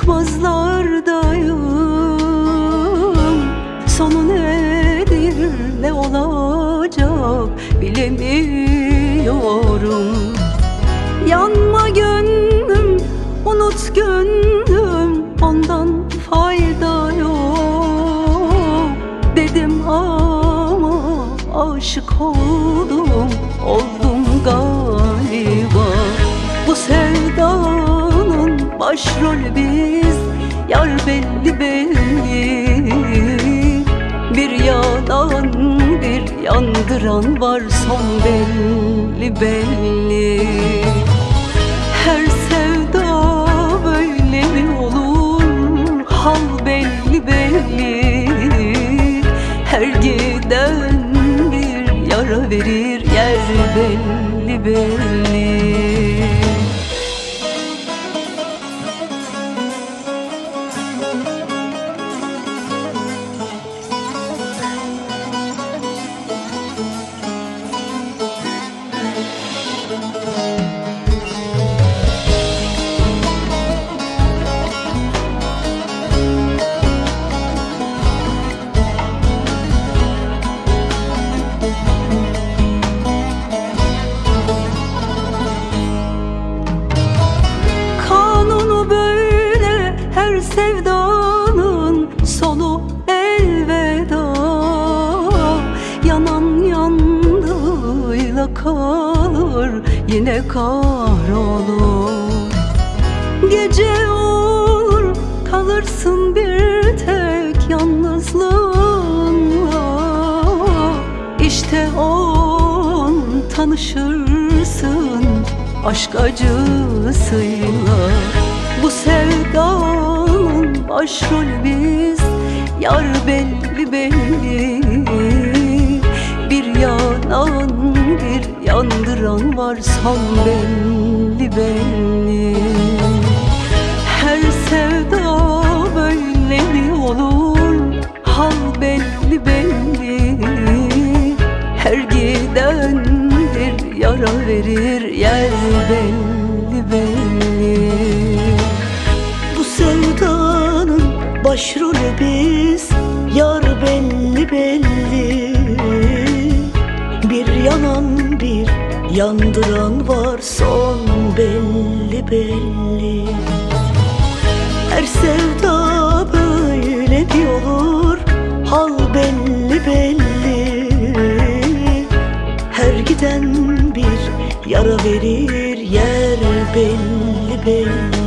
çıkmazlardayım Sonu nedir ne olacak bilemiyorum. Yanma gönlüm unut gönlüm ondan fayda yok. Dedim ama aşık oldum oldum başrolü biz yar belli belli. Bir yanan bir yandıran var son belli belli. Her sevda böyle mi olur? Hal belli belli. Her giden bir yara verir yer belli belli sevdanın sonu elveda. Yanan yandığıyla kalır yine kahrolur. Gece olur kalırsın bir tek yalnızlığınla. İşte on tanışırsın aşk acısıyla. Bu sevdanın başrolü biz yar belli belli. Bir yanan bir yandıran var son belli belli. Her sevda böyle mi olur? Hal belli belli. Her giden bir yara verir yer belli belli. Bir yanan bir yandıran var son belli belli. Her sevda böyle mi olur hal belli belli. Her giden bir yara verir yer belli belli.